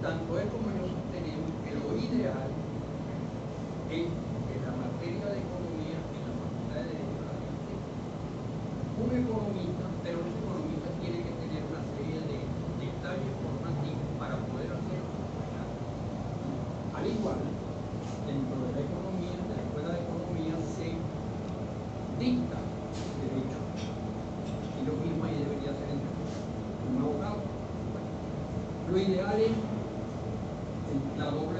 tanto él como yo sostenemos que lo ideal es que la materia de economía en la facultad de Derecho la un economista, pero ese economista tiene que tener una serie de detalles formativos para poder hacer Al igual, dentro de la economía, de la escuela de economía, se dicta derecho. Y lo mismo ahí debería ser un abogado. Lo ideal es la doble